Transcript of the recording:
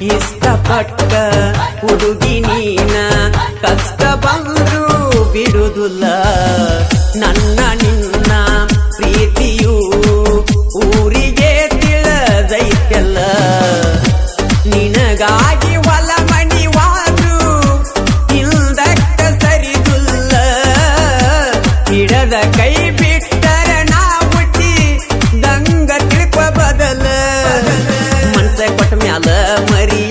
ಇಷ್ಟಪಟ್ಟ ಹುಡುಗಿ ನೀನ ಕಷ್ಟ ಬಂದ್ರು ಬಿಡುದುಲ್ಲ. ನನ್ನ ನಿನ್ನ ಪ್ರೀತಿಯು ಊರಿಗೆ ತಿಳಿದೈತಲ್ಲ. ನಿನಗಾಗಿ ಹೊಲ ಮಣಿವಾರು ಇಲ್ದಕ್ಕ ಸರಿದುಲ್ಲ. ಹಿಡದ ಕೈ for me, I love Maria.